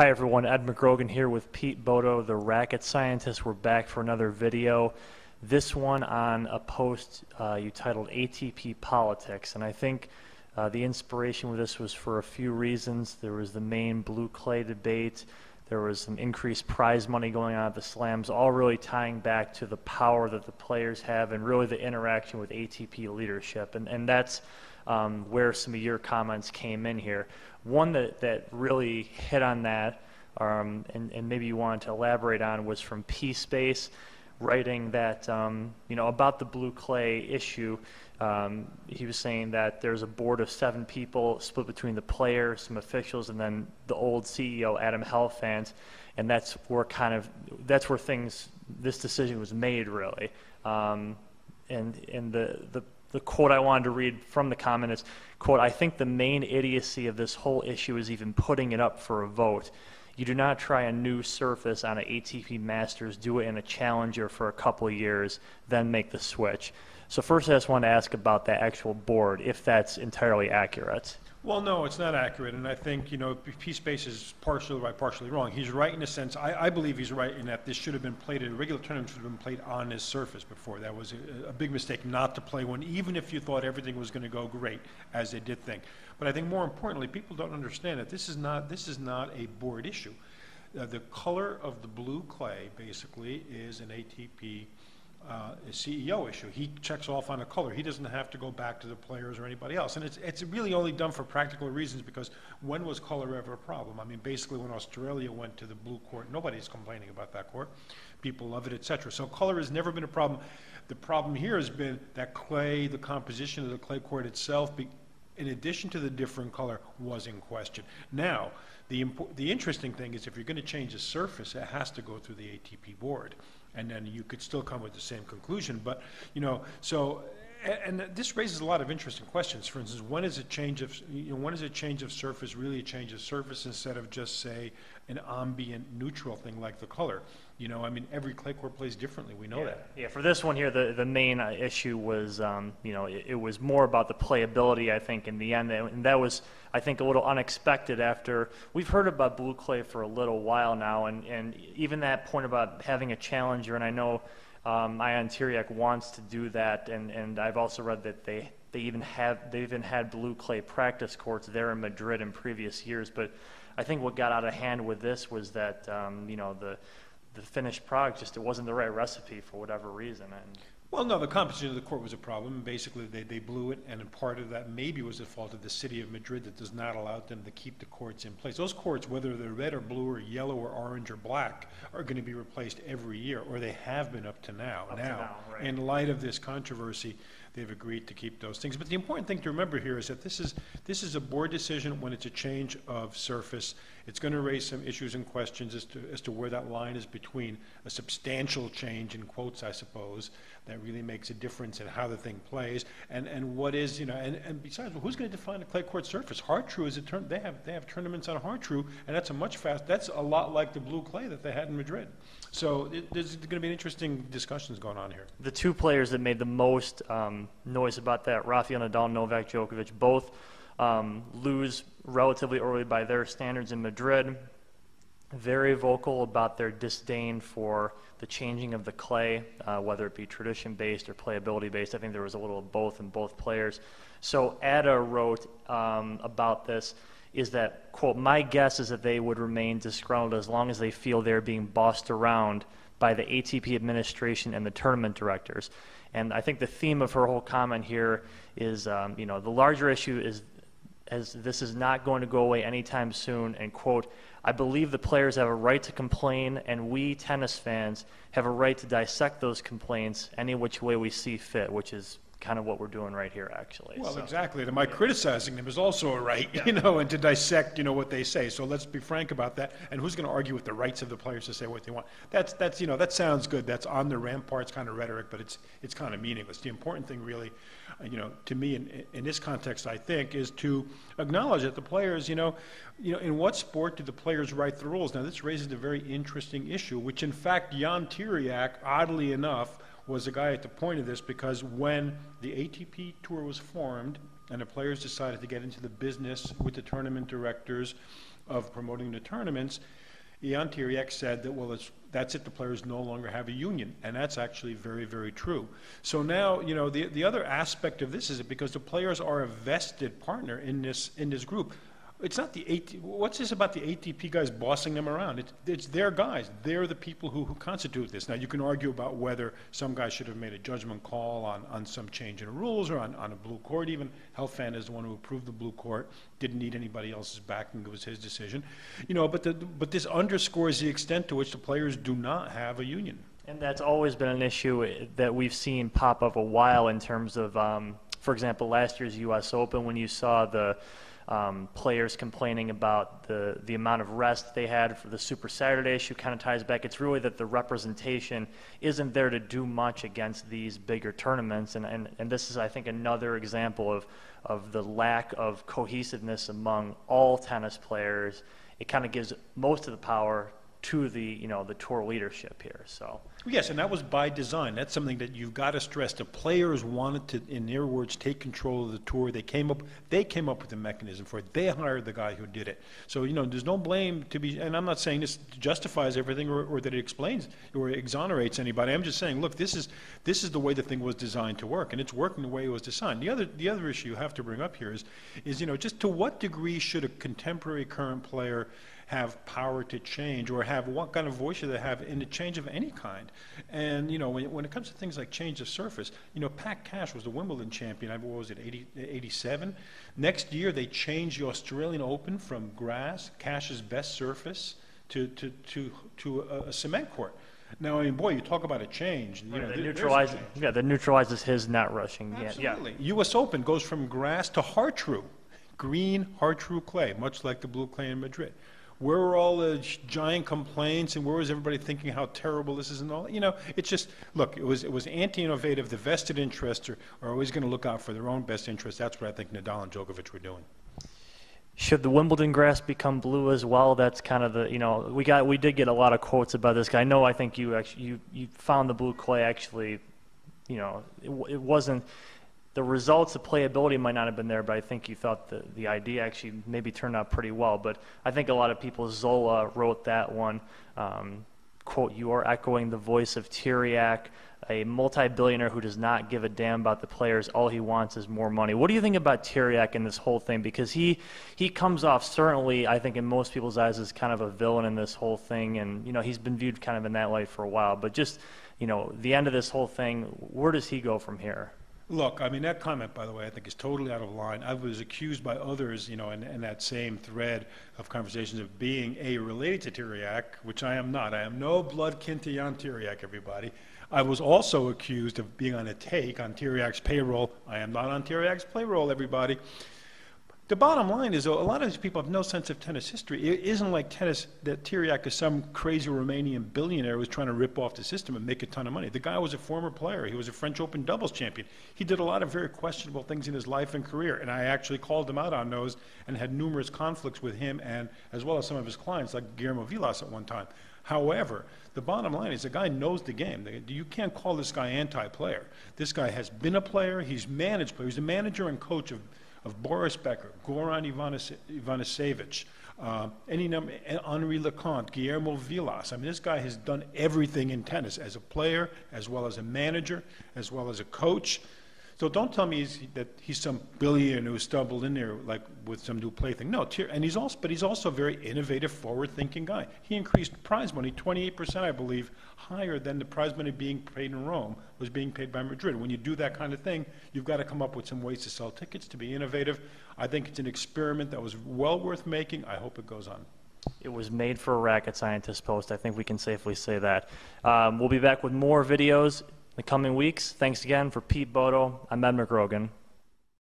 Hi everyone, Ed McGrogan here with Pete Bodo, the Racquet Scientist. We're back for another video. This one on a post uh, you titled ATP Politics, and I think uh, the inspiration with this was for a few reasons. There was the main blue clay debate, there was some increased prize money going on at the slams, all really tying back to the power that the players have and really the interaction with ATP leadership. And, and that's um, where some of your comments came in here. One that, that really hit on that, um, and, and maybe you wanted to elaborate on, was from P Space, writing that, um, you know, about the blue clay issue. Um, he was saying that there's a board of seven people split between the players, some officials, and then the old CEO, Adam Helfant. And that's where kind of, that's where things, this decision was made, really. Um, and, and the, the the quote I wanted to read from the comment is, quote, I think the main idiocy of this whole issue is even putting it up for a vote. You do not try a new surface on an ATP Masters, do it in a Challenger for a couple years, then make the switch. So first I just want to ask about the actual board, if that's entirely accurate. Well, no, it's not accurate, and I think, you know, P Space is partially right, partially wrong. He's right in a sense, I, I believe he's right in that this should have been played, in a regular tournament should have been played on his surface before. That was a, a big mistake not to play one, even if you thought everything was going to go great, as they did think. But I think more importantly, people don't understand that this is not, this is not a board issue. Uh, the color of the blue clay, basically, is an ATP uh, a CEO issue. He checks off on a color. He doesn't have to go back to the players or anybody else. And it's, it's really only done for practical reasons because when was color ever a problem? I mean, basically when Australia went to the blue court, nobody's complaining about that court. People love it, etc. So color has never been a problem. The problem here has been that clay, the composition of the clay court itself, be, in addition to the different color, was in question. Now, the, the interesting thing is if you're going to change the surface, it has to go through the ATP board and then you could still come with the same conclusion. But, you know, so, and, this raises a lot of interesting questions. For instance, when is a change of, you know, when is a change of surface really a change of surface instead of just, say, an ambient neutral thing like the color? You know, I mean, every clay court plays differently. We know yeah. that. Yeah, for this one here, the, the main uh, issue was, um, you know, it, it, was more about the playability, I think, in the end. And that was, I think, a little unexpected after we've heard about blue clay for a little while now. And, and even that point about having a challenger, and I know um, Ion Tiriac wants to do that. And, and I've also read that they, they even have, they even had blue clay practice courts there in Madrid in previous years. But I think what got out of hand with this was that, um, you know, the, the finished product just it wasn't the right recipe for whatever reason. And well, no, the composition of the court was a problem. Basically, they, they blew it, and a part of that maybe was the fault of the city of Madrid that does not allow them to keep the courts in place. Those courts, whether they're red or blue or yellow or orange or black, are going to be replaced every year, or they have been up to now. Up now, to now right. in light of this controversy, they've agreed to keep those things. But the important thing to remember here is that this is this is a board decision when it's a change of surface. It's going to raise some issues and questions as to as to where that line is between a substantial change in quotes, I suppose, that really makes a difference in how the thing plays, and and what is you know, and, and besides, well, who's going to define a clay court surface? Har-Tru is a turn. They have they have tournaments on Har-Tru, and that's a much fast. That's a lot like the blue clay that they had in Madrid. So it, there's going to be interesting discussions going on here. The two players that made the most um, noise about that, Rafael Nadal, Novak Djokovic, both um, lose relatively early by their standards in Madrid. Very vocal about their disdain for the changing of the clay, uh, whether it be tradition based or playability based. I think there was a little of both in both players. So Ada wrote um, about this is that, quote, my guess is that they would remain disgruntled as long as they feel they're being bossed around by the ATP administration and the tournament directors. And I think the theme of her whole comment here is, um, you know, the larger issue is as this is not going to go away anytime soon, and quote, I believe the players have a right to complain, and we tennis fans have a right to dissect those complaints any which way we see fit, which is kind of what we're doing right here, actually. Well, So- exactly. And my criticizing them is also a right, you know, and to dissect, you know, what they say. So let's be frank about that. And who's going to argue with the rights of the players to say what they want? That's, that's, you know, that sounds good. That's on the ramparts kind of rhetoric, but it's, it's kind of meaningless. The important thing really, uh, you know, to me in, in this context, I think, is to acknowledge that the players, you know, you know, in what sport do the players write the rules? Now, this raises a very interesting issue, which in fact, Ion Tiriac, oddly enough, was the guy at the point of this because when the ATP Tour was formed and the players decided to get into the business with the tournament directors of promoting the tournaments, Ion Tiriac said that, well, it's, that's it, the players no longer have a union. And that's actually very, very true. So now, you know, the, the other aspect of this is because the players are a vested partner in this, in this group, it's not the AT, what's this about the ATP guys bossing them around? It's, it's their guys. They're the people who, who constitute this. Now, you can argue about whether some guys should have made a judgment call on, on some change in rules or on, on a blue court even. Helfant is the one who approved the blue court, didn't need anybody else's backing, it was his decision. You know, but, the, but this underscores the extent to which the players do not have a union. And that's always been an issue that we've seen pop up a while in terms of, um, for example, last year's U.S. Open when you saw the um, players complaining about the, the amount of rest they had for the Super Saturday issue kind of ties back. It's really that the representation isn't there to do much against these bigger tournaments. And, and, and this is, I think, another example of, of the lack of cohesiveness among all tennis players. It kind of gives most of the power to the, you know, the tour leadership here. So. Yes, and that was by design. That's something that you've got to stress. The players wanted to, in their words, take control of the tour. They came up, they came up with a mechanism for it. They hired the guy who did it. So you know, there's no blame to be. And I'm not saying this justifies everything or, or that it explains or exonerates anybody. I'm just saying, look, this is this is the way the thing was designed to work, and it's working the way it was designed. The other the other issue you have to bring up here is, is you know, just to what degree should a contemporary current player have power to change or have what kind of voice should they have in a change of any kind? And, you know, when, when it comes to things like change of surface, you know, Pat Cash was the Wimbledon champion, I- what was it, 80, 87? Next year, they changed the Australian Open from grass, Cash's best surface, to, to, to, to a, a cement court. Now, I mean, boy, you talk about a change. You know, that neutralizes, yeah, that neutralizes his not rushing. Yeah, yeah. Absolutely. U.S. Open goes from grass to Har-Tru, green Har-Tru clay, much like the blue clay in Madrid. Where were all the giant complaints, and where was everybody thinking how terrible this is and all? You know, it's just look. It was it was anti-innovative. The vested interests are, are always going to look out for their own best interests. That's what I think Nadal and Djokovic were doing. Should the Wimbledon grass become blue as well? That's kind of the you know we got we did get a lot of quotes about this. I know I think you actually you you found the blue clay actually, you know it, it wasn't the results, the playability might not have been there, but I think you thought the the idea actually maybe turned out pretty well. But I think a lot of people Zola wrote that one. Um, quote, you are echoing the voice of Tiriac, a multi-billionaire who does not give a damn about the players. All he wants is more money. What do you think about Tiriac in this whole thing? Because he, he comes off certainly, I think in most people's eyes, as kind of a villain in this whole thing. And, you know, he's been viewed kind of in that light for a while. But just, you know, the end of this whole thing, where does he go from here? Look, I mean, that comment, by the way, I think is totally out of line. I was accused by others, you know, in, in that same thread of conversations of being A, related to Tiriac, which I am not. I am no blood kin to Ion Tiriac, everybody. I was also accused of being on a take on Tiriac's payroll. I am not on Tiriac's payroll, everybody. The bottom line is, though, a lot of these people have no sense of tennis history. It isn't like tennis that Tiriac is some crazy Romanian billionaire who's trying to rip off the system and make a ton of money. The guy was a former player. He was a French Open doubles champion. He did a lot of very questionable things in his life and career, and I actually called him out on those and had numerous conflicts with him and as well as some of his clients, like Guillermo Vilas at one time. However, the bottom line is the guy knows the game. You can't call this guy anti-player. This guy has been a player. He's managed players. He's the manager and coach of of Boris Becker, Goran Ivaniš- Ivanišević, uh, any number, Henri Leconte, Guillermo Vilas. I mean, this guy has done everything in tennis as a player, as well as a manager, as well as a coach. So don't tell me he's, that he's some billionaire who stumbled in there like with some new plaything. No, and he's also, but he's also a very innovative, forward-thinking guy. He increased prize money 28%, I believe, higher than the prize money being paid in Rome was being paid by Madrid. When you do that kind of thing, you've got to come up with some ways to sell tickets, to be innovative. I think it's an experiment that was well worth making. I hope it goes on. It was made for a Racquet Scientist post. I think we can safely say that. Um, we'll be back with more videos the coming weeks. Thanks again for Pete Bodo. I'm Ed McGrogan.